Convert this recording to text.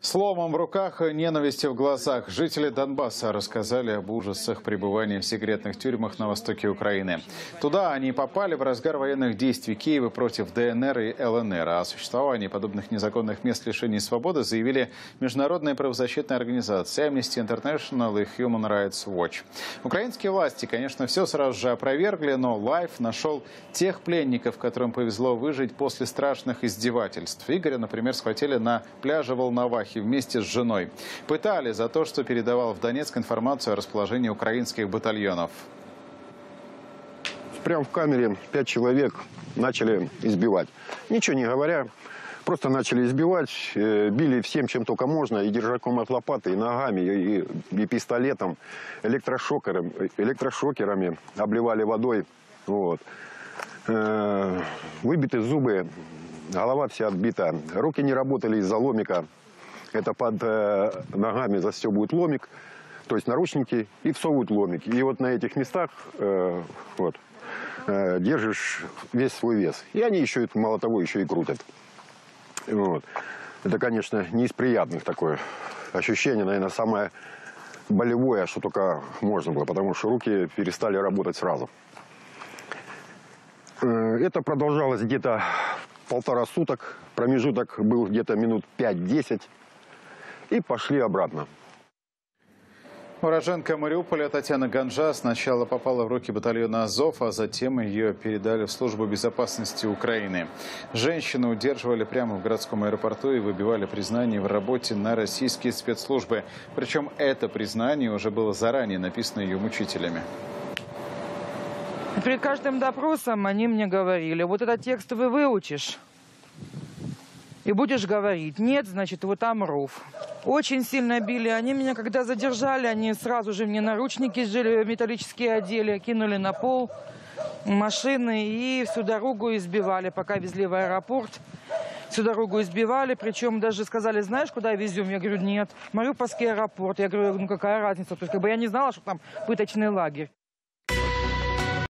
С ломом в руках ненавистью в глазах жители Донбасса рассказали об ужасах пребывания в секретных тюрьмах на востоке Украины. Туда они попали в разгар военных действий Киева против ДНР и ЛНР. О существовании подобных незаконных мест лишения свободы заявили международные правозащитные организации Amnesty International и Human Rights Watch. Украинские власти, конечно, все сразу же опровергли, но Лайф нашел тех пленников, которым повезло выжить после страшных издевательств. Игоря, например, схватили на пляже Волновахи вместе с женой. Пытали за то, что передавал в Донецк информацию о расположении украинских батальонов. Прямо в камере пять человек начали избивать. Ничего не говоря, просто начали избивать, э, били всем, чем только можно, и держаком от лопаты, и ногами, и, и пистолетом, электрошокером, электрошокерами, обливали водой. Вот. Э, Выбиты зубы, голова вся отбита, руки не работали из-за ломика. Это под э, ногами застегивают ломик, то есть наручники, и всовывают ломик. И вот на этих местах э, вот, э, держишь весь свой вес. И они еще, мало того, еще и крутят. Вот. Это, конечно, не из приятных такое ощущение, наверное, самое болевое, что только можно было, потому что руки перестали работать сразу. Это продолжалось где-то полтора суток, промежуток был где-то минут 5-10, и пошли обратно. Уроженка Мариуполя Татьяна Ганжа сначала попала в руки батальона «Азов», а затем ее передали в службу безопасности Украины. Женщину удерживали прямо в городском аэропорту и выбивали признание в работе на российские спецслужбы. Причем это признание уже было заранее написано ее мучителями. Перед каждым допросом они мне говорили, вот этот текст вы выучишь и будешь говорить. Нет, значит, вот там ров. Очень сильно били. Они меня, когда задержали, они сразу же мне наручники металлические одели, кинули на пол машины и всю дорогу избивали, пока везли в аэропорт. Всю дорогу избивали, причем даже сказали, знаешь, куда везем? Я говорю, нет, Мариупольский аэропорт. Я говорю, ну какая разница? То есть как бы я не знала, что там пыточный лагерь.